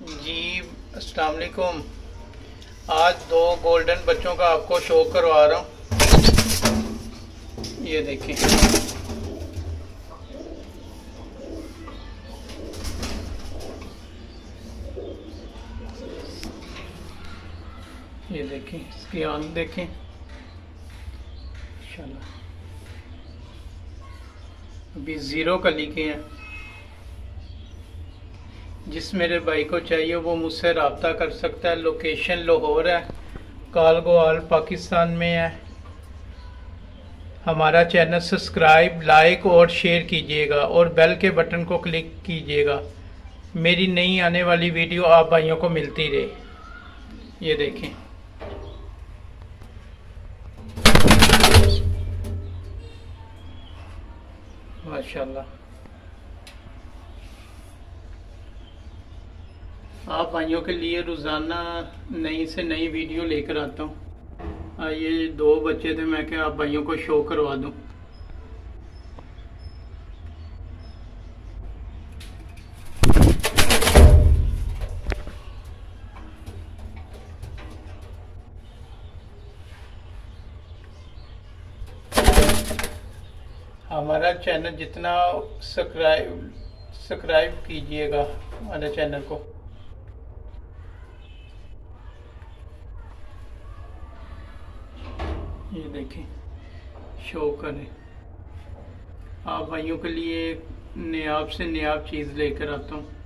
जी, अस्सलाम वालेकुम। आज दो गोल्डन बच्चों का आपको शो करवा रहा हूँ। ये देखें। ये देखें, इसकी आँख देखें। अभी ज़ीरो कली के हैं। जिस मेरे भाई को चाहिए, वो मुझसे रबता कर सकता है। लोकेशन लाहौर है। कालगोवाल पाकिस्तान में है। हमारा चैनल सब्सक्राइब लाइक और शेयर कीजिएगा और बेल के बटन को क्लिक कीजिएगा। मेरी नई आने वाली वीडियो आप भाइयों को मिलती रहे। ये देखें। माशाल्लाह। आप भाइयों के लिए रोज़ाना नई से नई वीडियो लेकर आता हूँ। ये दो बच्चे थे, मैं क्या आप भाइयों को शो करवा दूँ? हमारा चैनल जितना सब्सक्राइब सब्सक्राइब कीजिएगा, हमारे चैनल को। ये देखें शो करें। आप भाइयों के लिए नयाब से नयाब चीज़ लेकर आता हूँ।